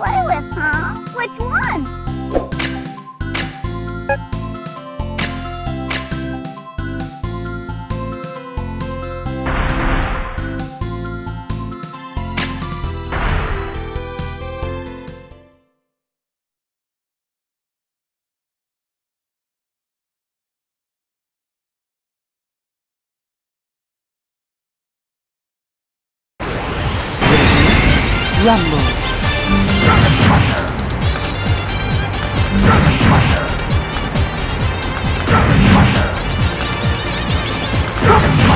play with, huh? Which one? Rumble. Come on.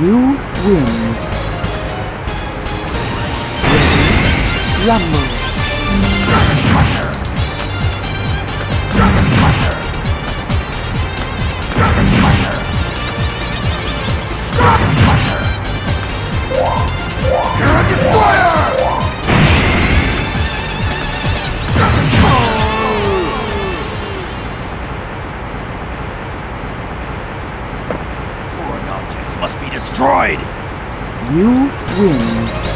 You win. Ready? Rumble. Foreign objects must be destroyed! You win.